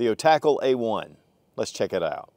the Otacle A1. Let's check it out.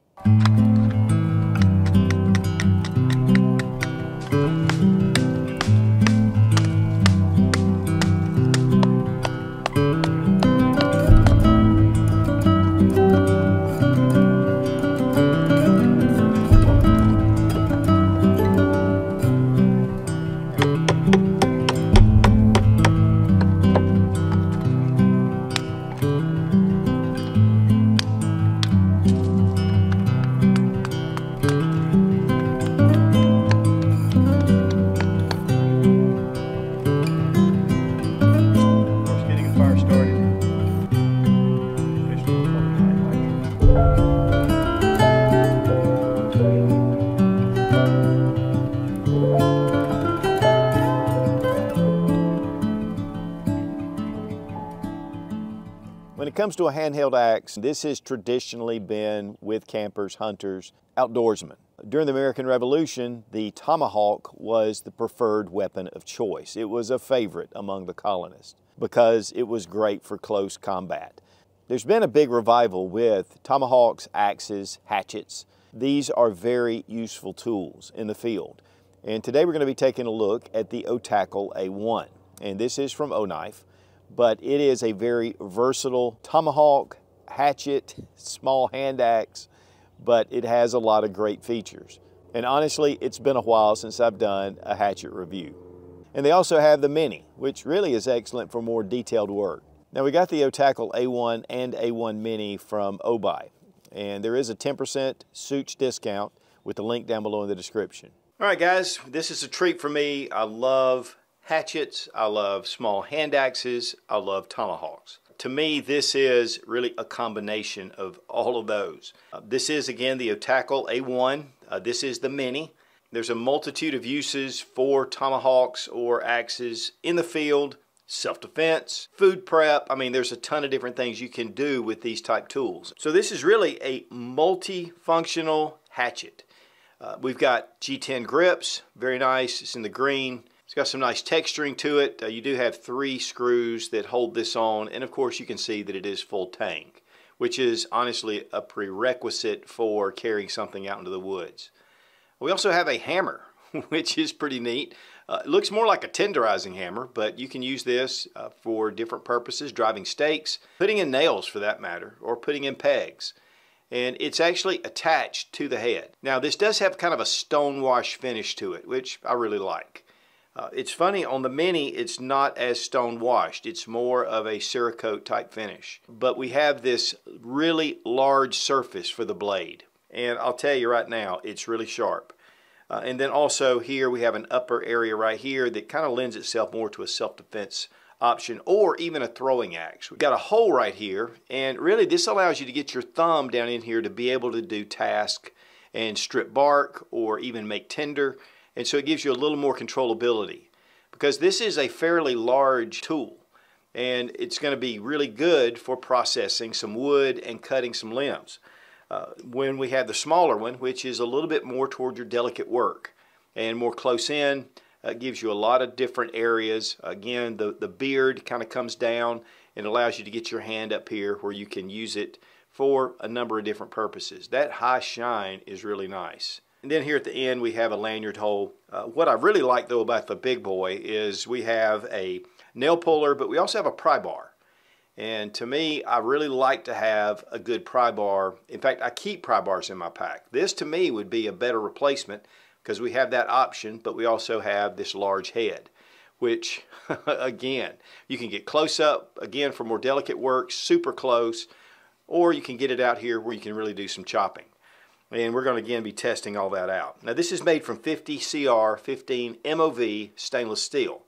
Comes to a handheld axe, this has traditionally been with campers, hunters, outdoorsmen. During the American Revolution, the tomahawk was the preferred weapon of choice. It was a favorite among the colonists because it was great for close combat. There's been a big revival with tomahawks, axes, hatchets. These are very useful tools in the field. And today we're going to be taking a look at the Otacle A1. And this is from OKNIFE, but it is a very versatile tomahawk, hatchet, small hand axe, but it has a lot of great features. And honestly, it's been a while since I've done a hatchet review. And they also have the Mini, which really is excellent for more detailed work. Now we got the Otacle A1 and A1 Mini from Obuy, and there is a 10% Sootch discount with the link down below in the description. All right guys, this is a treat for me. I love hatchets, I love small hand axes, I love tomahawks. To me, this is really a combination of all of those. Uh, this is again the Otacle A1. Uh, this is the Mini. There's a multitude of uses for tomahawks or axes in the field, self-defense, food prep. I mean, there's a ton of different things you can do with these type tools. So this is really a multifunctional hatchet. Uh, we've got G10 grips, very nice. It's in the green. It's got some nice texturing to it. Uh, you do have three screws that hold this on, and of course you can see that it is full tang, which is honestly a prerequisite for carrying something out into the woods. We also have a hammer, which is pretty neat. Uh, it looks more like a tenderizing hammer, but you can use this uh, for different purposes, driving stakes, putting in nails for that matter, or putting in pegs. And it's actually attached to the head. Now this does have kind of a stonewash finish to it, which I really like. Uh, it's funny, on the Mini, it's not as stone washed. It's more of a Cerakote type finish. But we have this really large surface for the blade. And I'll tell you right now, it's really sharp. Uh, and then also here we have an upper area right here that kind of lends itself more to a self-defense option or even a throwing axe. We've got a hole right here and really this allows you to get your thumb down in here to be able to do task and strip bark or even make tinder and so it gives you a little more controllability because this is a fairly large tool and it's going to be really good for processing some wood and cutting some limbs. Uh, when we have the smaller one, which is a little bit more toward your delicate work and more close in, uh, gives you a lot of different areas. Again, the, the beard kind of comes down and allows you to get your hand up here where you can use it for a number of different purposes. That high shine is really nice. And then here at the end we have a lanyard hole. Uh, what I really like though about the big boy is we have a nail puller, but we also have a pry bar. And to me, I really like to have a good pry bar. In fact, I keep pry bars in my pack. This to me would be a better replacement because we have that option, but we also have this large head, which again, you can get close up, again, for more delicate work, super close, or you can get it out here where you can really do some chopping. And we're going to again be testing all that out. Now this is made from 50 CR 15 MOV stainless steel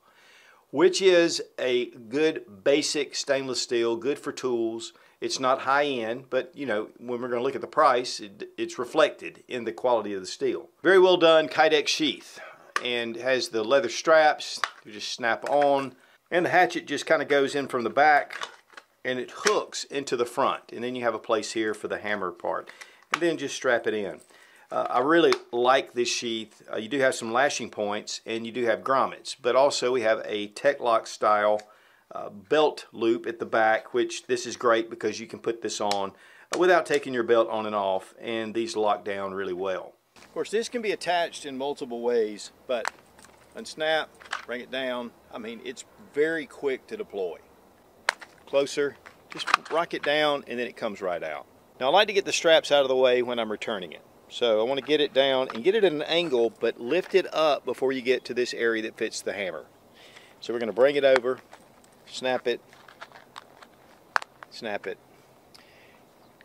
which is a good basic stainless steel, good for tools. It's not high end, but you know, when we're going to look at the price, it, it's reflected in the quality of the steel. Very well done Kydex sheath and has the leather straps. You just snap on and the hatchet just kind of goes in from the back and it hooks into the front and then you have a place here for the hammer part and then just strap it in. Uh, I really like this sheath. Uh, you do have some lashing points and you do have grommets, but also we have a Tek-Lok style uh, belt loop at the back, which this is great because you can put this on without taking your belt on and off, and these lock down really well. Of course, this can be attached in multiple ways, but unsnap, bring it down. I mean, it's very quick to deploy. Closer, just rock it down, and then it comes right out. Now, I like to get the straps out of the way when I'm returning it. So I want to get it down and get it at an angle, but lift it up before you get to this area that fits the hammer. So we're going to bring it over, snap it, snap it.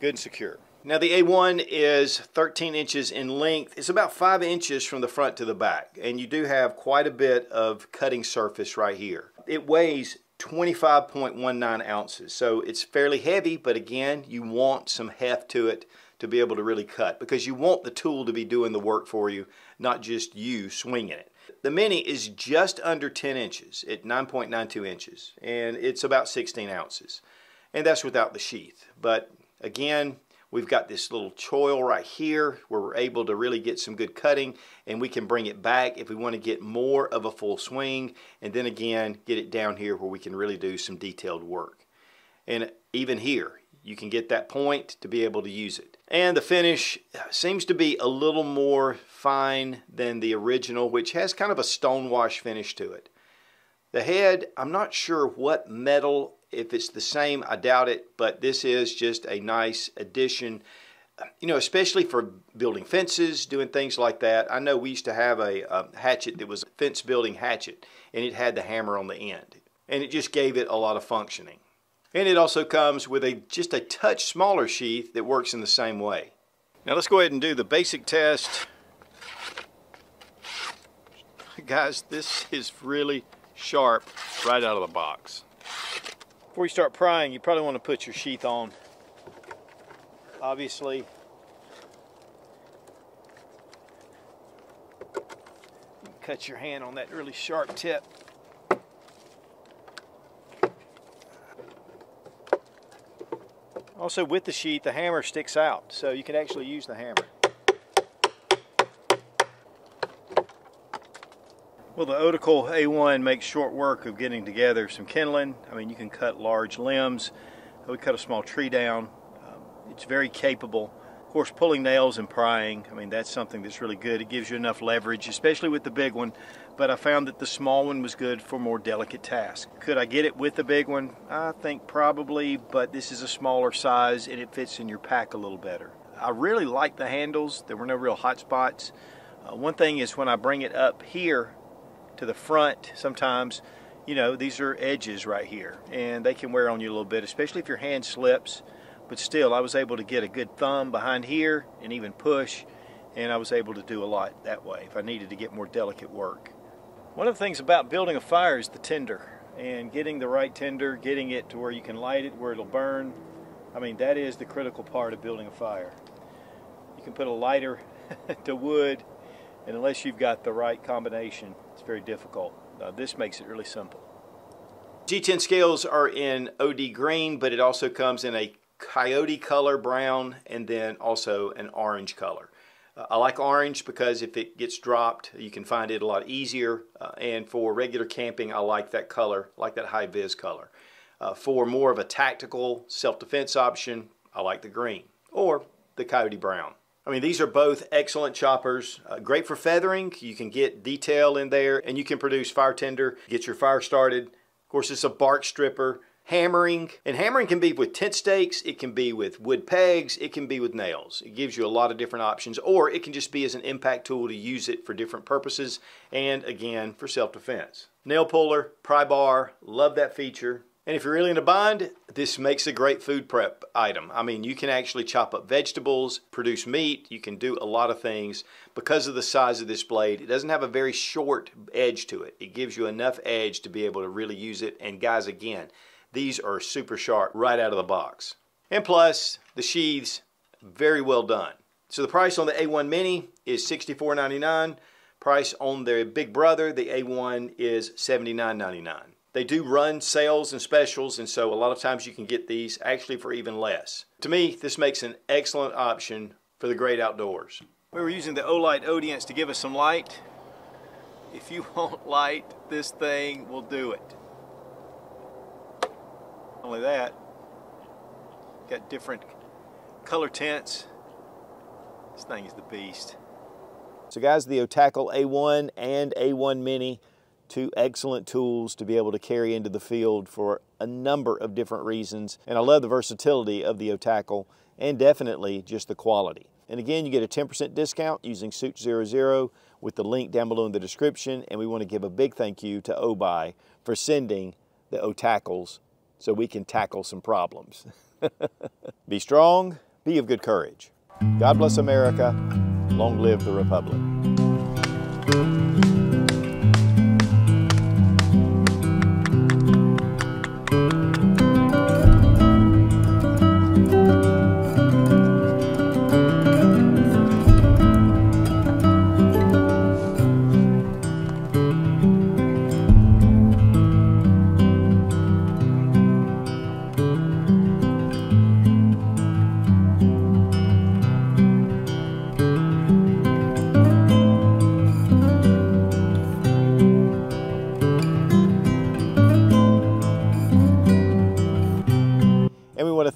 Good and secure. Now the A1 is 13 inches in length. It's about 5 inches from the front to the back. And you do have quite a bit of cutting surface right here. It weighs 25.19 ounces. So it's fairly heavy, but again, you want some heft to it to be able to really cut because you want the tool to be doing the work for you, not just you swinging it. The Mini is just under 10 inches at 9.92 inches and it's about 16 ounces. And that's without the sheath. But again, we've got this little choil right here where we're able to really get some good cutting and we can bring it back if we want to get more of a full swing and then again get it down here where we can really do some detailed work. And even here, you can get that point to be able to use it. And the finish seems to be a little more fine than the original, which has kind of a stonewash finish to it. The head, I'm not sure what metal, if it's the same, I doubt it, but this is just a nice addition. You know, especially for building fences, doing things like that. I know we used to have a, a hatchet that was a fence building hatchet, and it had the hammer on the end. And it just gave it a lot of functioning. And it also comes with a just a touch smaller sheath that works in the same way. Now let's go ahead and do the basic test. Guys, this is really sharp right out of the box. Before you start prying, you probably want to put your sheath on. Obviously, cut your hand on that really sharp tip. Also with the sheath, the hammer sticks out, so you can actually use the hammer. Well, the Otacle A1 makes short work of getting together some kindling. I mean, you can cut large limbs. We cut a small tree down. Um, it's very capable. Of course, pulling nails and prying, I mean, that's something that's really good. It gives you enough leverage, especially with the big one. But I found that the small one was good for more delicate tasks. Could I get it with the big one? I think probably, but this is a smaller size and it fits in your pack a little better. I really like the handles. There were no real hot spots. Uh, one thing is when I bring it up here to the front, sometimes, you know, these are edges right here and they can wear on you a little bit, especially if your hand slips but still I was able to get a good thumb behind here and even push and I was able to do a lot that way if I needed to get more delicate work. One of the things about building a fire is the tinder and getting the right tinder, getting it to where you can light it, where it'll burn. I mean that is the critical part of building a fire. You can put a lighter to wood and unless you've got the right combination it's very difficult. Uh, this makes it really simple. G10 scales are in OD green but it also comes in a coyote color brown and then also an orange color. Uh, I like orange because if it gets dropped you can find it a lot easier uh, and for regular camping I like that color, like that high vis color. Uh, for more of a tactical self-defense option I like the green or the coyote brown. I mean these are both excellent choppers, uh, great for feathering, you can get detail in there and you can produce fire tinder, get your fire started. Of course it's a bark stripper hammering. And hammering can be with tent stakes, it can be with wood pegs, it can be with nails. It gives you a lot of different options, or it can just be as an impact tool to use it for different purposes, and again, for self-defense. Nail puller, pry bar, love that feature. And if you're really in a bind, this makes a great food prep item. I mean, you can actually chop up vegetables, produce meat, you can do a lot of things because of the size of this blade. It doesn't have a very short edge to it. It gives you enough edge to be able to really use it. And guys, again, these are super sharp right out of the box. And plus, the sheaths, very well done. So the price on the A1 Mini is $64.99. Price on their big brother, the A1, is $79.99. They do run sales and specials, and so a lot of times you can get these actually for even less. To me, this makes an excellent option for the great outdoors. We were using the Olight Odience to give us some light. If you want light, this thing will do it. only that, got different color tints. This thing is the beast. So guys, the Otacle A1 and A1 Mini, two excellent tools to be able to carry into the field for a number of different reasons. And I love the versatility of the Otacle and definitely just the quality. And again, you get a 10% discount using Sootch00 with the link down below in the description. And we want to give a big thank you to Obuy for sending the Otacles so we can tackle some problems. be strong, be of good courage. God bless America. Long live the Republic.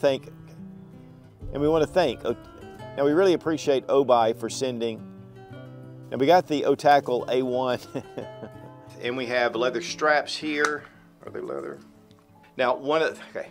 Thank, and we want to thank, oh, now we really appreciate Obuy for sending, and we got the Otacle A1, and we have leather straps here. Are they leather? Now one of, okay.